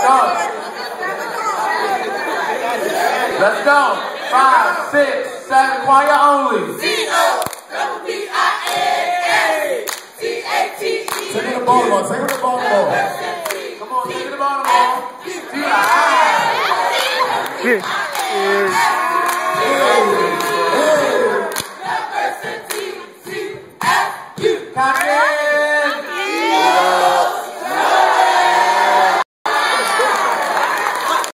count. Let's go. Five, six, seven, choir only. C-O-B-I-A-S. C-A-T-E. Take it to Baltimore. Take it to Baltimore. Come on, take it to Baltimore. G-I-A. G-I-A. Hey. Hey. Hey. Hey.